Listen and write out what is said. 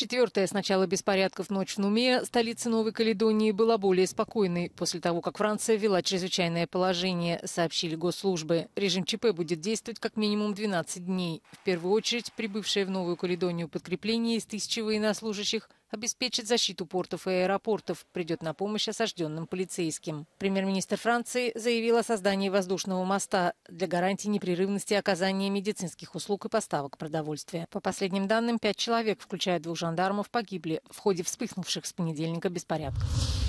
Четвертая с начала беспорядков ночь в Нуме, столице Новой Каледонии, была более спокойной после того, как Франция ввела чрезвычайное положение, сообщили госслужбы. Режим ЧП будет действовать как минимум 12 дней. В первую очередь, прибывшее в Новую Каледонию подкрепление из тысячи военнослужащих обеспечит защиту портов и аэропортов, придет на помощь осажденным полицейским. Премьер-министр Франции заявил о создании воздушного моста для гарантии непрерывности оказания медицинских услуг и поставок продовольствия. По последним данным, пять человек, включая двух жандармов, погибли в ходе вспыхнувших с понедельника беспорядков.